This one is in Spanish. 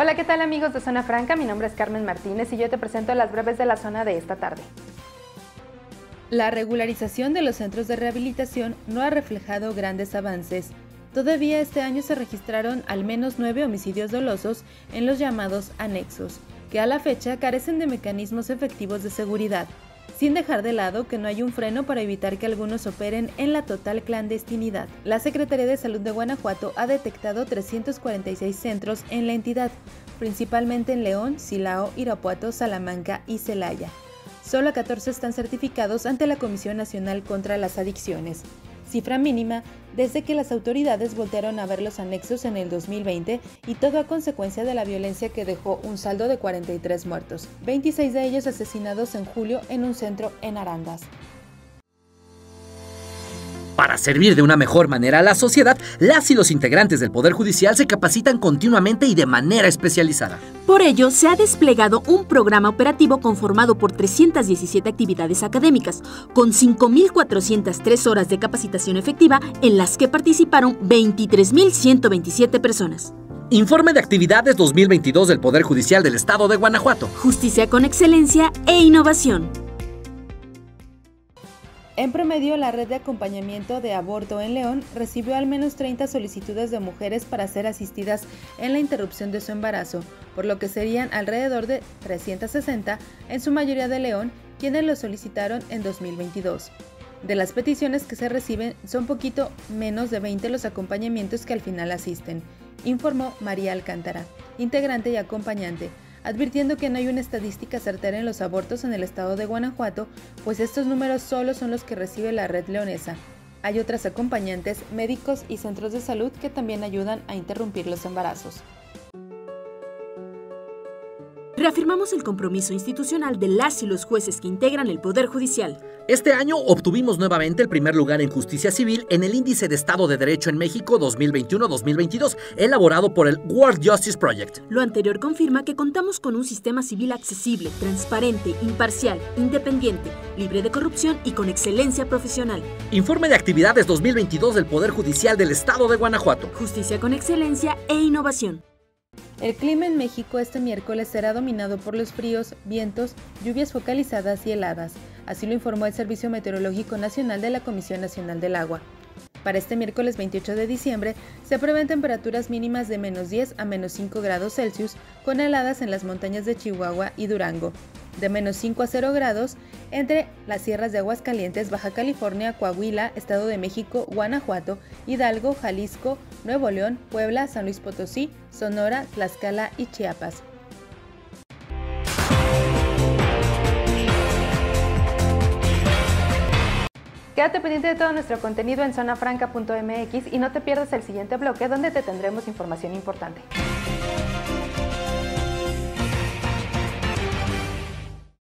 Hola, ¿qué tal amigos de Zona Franca? Mi nombre es Carmen Martínez y yo te presento las breves de la zona de esta tarde. La regularización de los centros de rehabilitación no ha reflejado grandes avances. Todavía este año se registraron al menos nueve homicidios dolosos en los llamados anexos, que a la fecha carecen de mecanismos efectivos de seguridad, sin dejar de lado que no hay un freno para evitar que algunos operen en la total clandestinidad. La Secretaría de Salud de Guanajuato ha detectado 346 centros en la entidad, principalmente en León, Silao, Irapuato, Salamanca y Celaya. Solo 14 están certificados ante la Comisión Nacional contra las Adicciones, cifra mínima desde que las autoridades voltearon a ver los anexos en el 2020 y todo a consecuencia de la violencia que dejó un saldo de 43 muertos, 26 de ellos asesinados en julio en un centro en Arandas. Para servir de una mejor manera a la sociedad, las y los integrantes del Poder Judicial se capacitan continuamente y de manera especializada. Por ello, se ha desplegado un programa operativo conformado por 317 actividades académicas, con 5.403 horas de capacitación efectiva en las que participaron 23.127 personas. Informe de actividades 2022 del Poder Judicial del Estado de Guanajuato. Justicia con excelencia e innovación. En promedio, la red de acompañamiento de aborto en León recibió al menos 30 solicitudes de mujeres para ser asistidas en la interrupción de su embarazo, por lo que serían alrededor de 360, en su mayoría de León, quienes lo solicitaron en 2022. De las peticiones que se reciben, son poquito menos de 20 los acompañamientos que al final asisten, informó María Alcántara, integrante y acompañante advirtiendo que no hay una estadística certera en los abortos en el estado de Guanajuato, pues estos números solo son los que recibe la red leonesa. Hay otras acompañantes, médicos y centros de salud que también ayudan a interrumpir los embarazos. Reafirmamos el compromiso institucional de las y los jueces que integran el Poder Judicial. Este año obtuvimos nuevamente el primer lugar en justicia civil en el Índice de Estado de Derecho en México 2021-2022, elaborado por el World Justice Project. Lo anterior confirma que contamos con un sistema civil accesible, transparente, imparcial, independiente, libre de corrupción y con excelencia profesional. Informe de actividades 2022 del Poder Judicial del Estado de Guanajuato. Justicia con excelencia e innovación. El clima en México este miércoles será dominado por los fríos, vientos, lluvias focalizadas y heladas, así lo informó el Servicio Meteorológico Nacional de la Comisión Nacional del Agua. Para este miércoles 28 de diciembre se prevén temperaturas mínimas de menos 10 a menos 5 grados Celsius con heladas en las montañas de Chihuahua y Durango, de menos 5 a 0 grados entre las sierras de Aguascalientes, Baja California, Coahuila, Estado de México, Guanajuato, Hidalgo, Jalisco, Nuevo León, Puebla, San Luis Potosí, Sonora, Tlaxcala y Chiapas. Quédate pendiente de todo nuestro contenido en zonafranca.mx y no te pierdas el siguiente bloque donde te tendremos información importante.